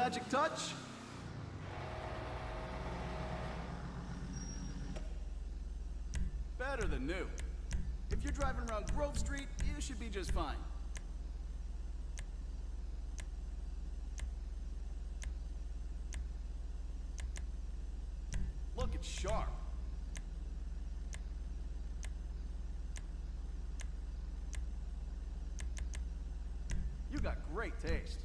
magic touch? Better than new. If you're driving around Grove Street, you should be just fine. Look, it's sharp. You got great taste.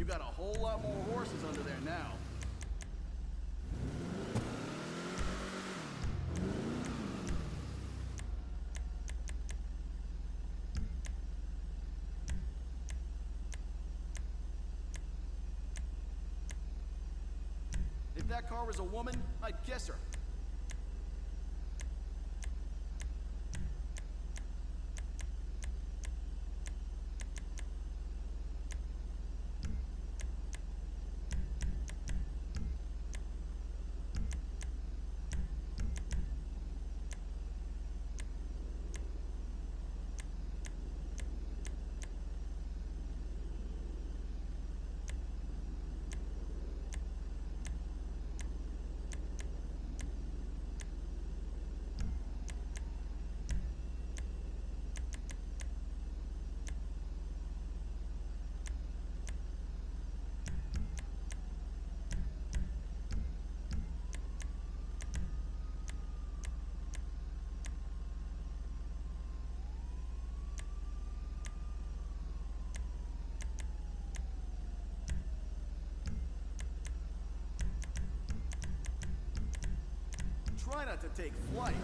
You got a whole lot more horses under there now. If that car was a woman, I'd kiss her. Try not to take flight.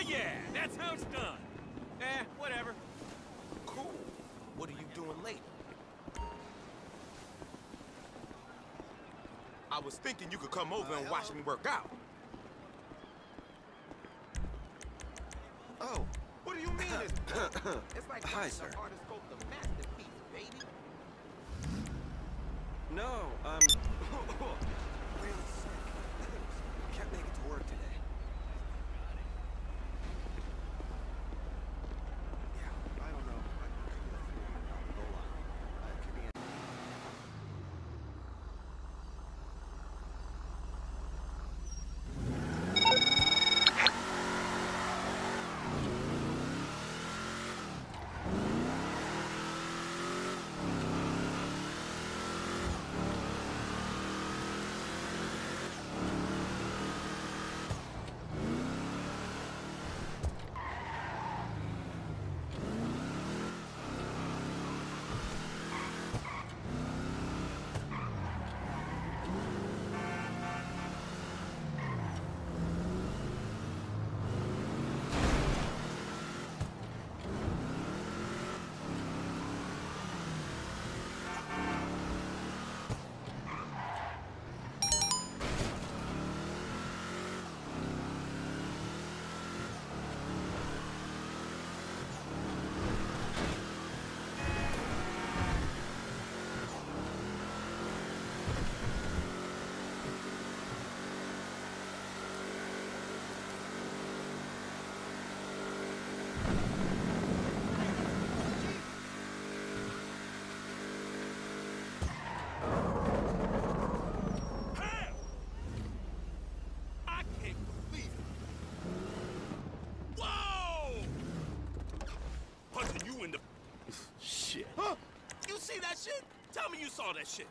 Yeah, that's how it's done. Eh, whatever. Cool. What are you doing late? I was thinking you could come over Uh, and watch hello? me work out. Oh, What do you mean? it's, it's like Hi, sir. the artist sculpt a masterpiece, baby. no, um, really sick. Can't make it to work today. Tell me you saw that shit.